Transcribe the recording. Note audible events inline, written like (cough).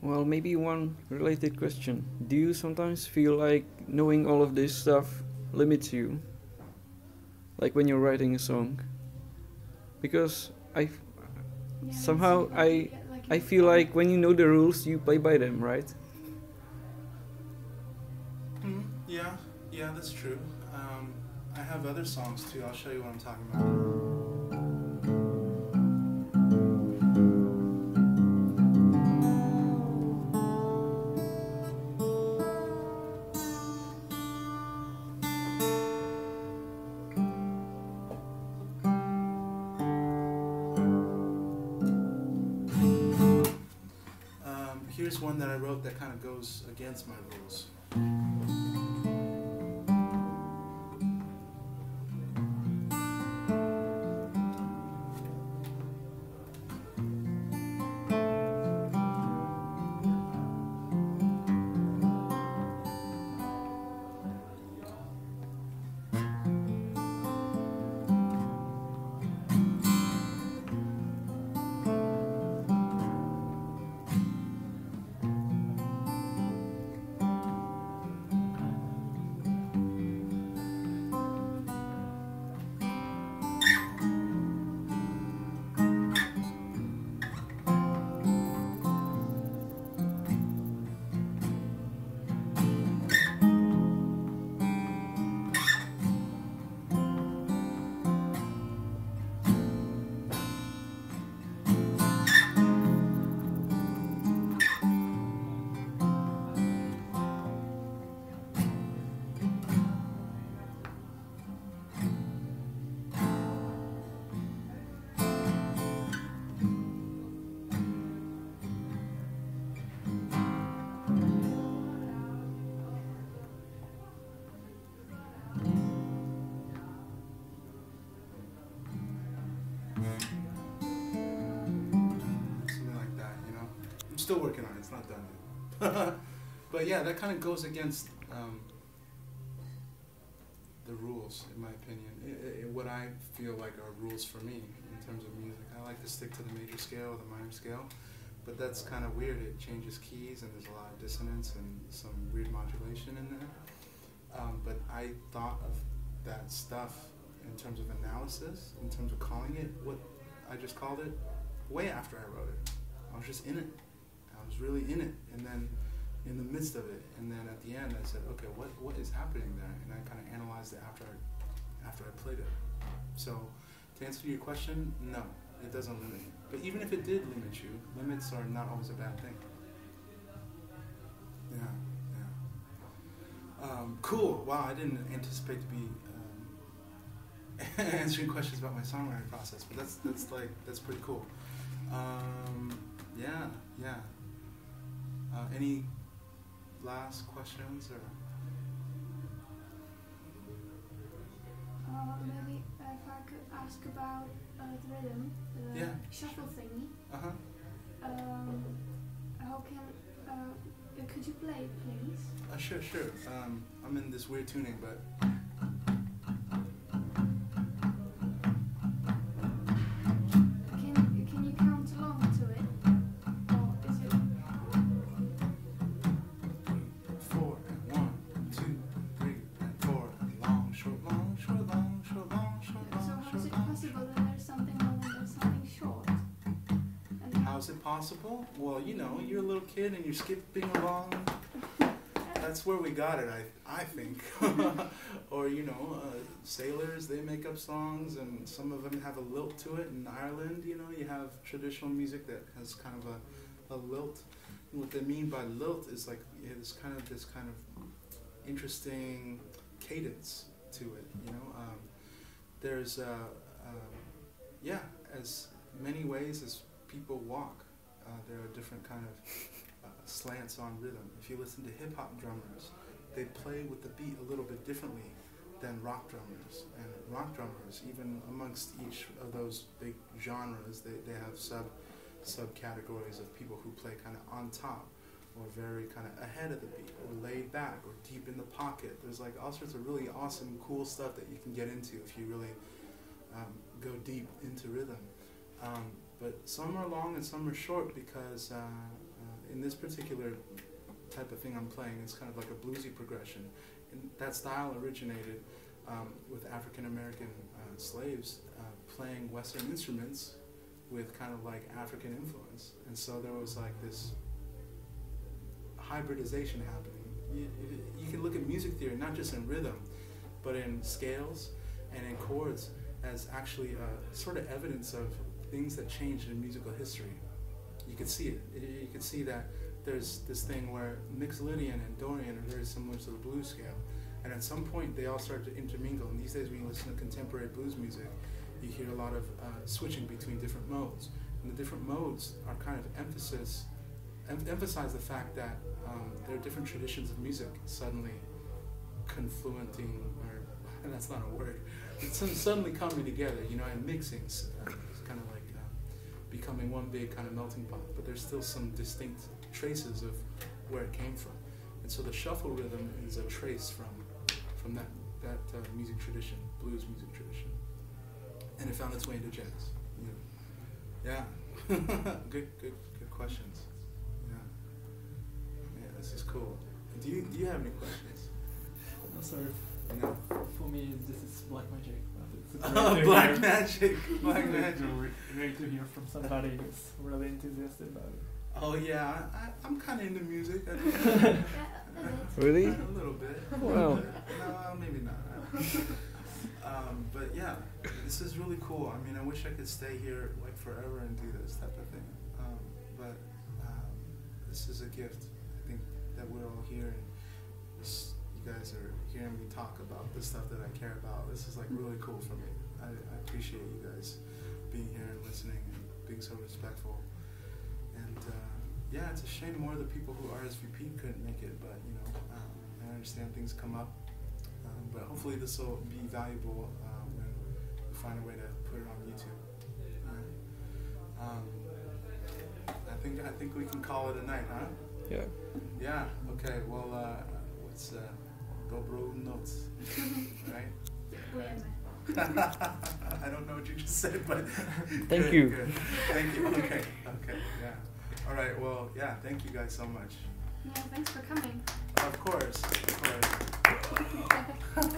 Well, maybe one related question. Do you sometimes feel like knowing all of this stuff limits you? Like when you're writing a song? Because I Yeah, Somehow like I- like, I feel like when you know the rules, you play by them, right? Hmm, yeah, yeah, that's true. Um, I have other songs too. I'll show you what I'm talking about. Here's one that I wrote that kind of goes against my rules. Still working on it; it's not done yet. (laughs) but yeah, that kind of goes against um, the rules, in my opinion. I i what I feel like are rules for me in terms of music. I like to stick to the major scale or the minor scale, but that's kind of weird. It changes keys, and there's a lot of dissonance and some weird modulation in there. Um, but I thought of that stuff in terms of analysis, in terms of calling it what I just called it, way after I wrote it. I was just in it. Was really in it, and then in the midst of it, and then at the end, I said, okay, what what is happening there? And I kind of analyzed it after I after I played it. So, to answer your question, no, it doesn't limit you. But even if it did limit you, limits are not always a bad thing. Yeah, yeah. Um, cool. Wow, I didn't anticipate to be um, (laughs) answering questions about my songwriting process, but that's that's like that's pretty cool. Um, yeah, yeah. Uh, any last questions or? Uh, maybe if I could ask about uh, the rhythm, the Yeah. shuffle thingy. Uh huh. Um, how can uh, uh, could you play, please? Uh, sure, sure. Um, I'm in this weird tuning, but How's it possible? Well, you know, you're a little kid and you're skipping along. That's where we got it, I, I think. (laughs) or, you know, uh, sailors, they make up songs and some of them have a lilt to it. In Ireland, you know, you have traditional music that has kind of a, a lilt. And what they mean by lilt is like yeah, kind of this kind of interesting cadence to it, you know. Um, there's, uh, um, yeah, as many ways as people walk, uh, there are different kind of uh, slants on rhythm. If you listen to hip hop drummers, they play with the beat a little bit differently than rock drummers. And rock drummers, even amongst each of those big genres, they, they have sub subcategories of people who play kind of on top or very kind of ahead of the beat or laid back or deep in the pocket. There's like all sorts of really awesome, cool stuff that you can get into if you really um, go deep into rhythm. Um, but some are long and some are short because uh, uh, in this particular type of thing I'm playing, it's kind of like a bluesy progression. And that style originated um, with African American uh, slaves uh, playing Western instruments with kind of like African influence. And so there was like this hybridization happening. You, you, can look at music theory not just in rhythm, but in scales and in chords as actually uh, sort of evidence of things that changed in musical history. You can see it. You can see that there's this thing where Mixolydian and Dorian are very similar to the blues scale. And at some point, they all start to intermingle. And these days, when you listen to contemporary blues music, you hear a lot of uh, switching between different modes. And the different modes are kind of emphasis, em- emphasize the fact that um, there are different traditions of music suddenly confluenting, or (laughs) that's not a word, (laughs) suddenly coming together, you know, and mixing. Uh, becoming one big kind of melting pot, but there's still some distinct traces of where it came from. And so the shuffle rhythm is a trace from from that that uh, music tradition, blues music tradition, and it found its way into jazz. Know. Yeah, (laughs) good good good questions. Yeah, yeah, this is cool. Do you do you have any questions? No, sorry. No. For me, this is black magic. But (laughs) Oh, black hear. magic, black magic. great- Great to hear from somebody who's really enthusiastic about it. Oh yeah, I, I, I'm kind of into music. I (laughs) (laughs) Yeah, a. Really? A little bit. a Wow. No, maybe not. um, but yeah, this is really cool. I mean, I wish I could stay here like forever and do this type of thing. Um, but um, this is a gift. I think that we're all here and this, you guys are hearing me talk about the stuff that I care about. This is like really cool for me. I, I appreciate you guys being here and listening and being so respectful. And uh, yeah, it's a shame more of the people who are RSVP couldn't make it, but you know, um, I understand things come up. Um, but hopefully this will be valuable uh, when we find a way to put it on YouTube. Um, I think I think we can call it a night, huh? Yeah. Yeah. Okay. Well, uh, what's uh, dobro noc, (laughs) right? (laughs) I don't know what you just said, but (laughs) Thank good, you. good. Thank you. Okay. Okay. Yeah. All right. Well, yeah. Thank you guys so much. Yeah, thanks for coming. Of course. Of course.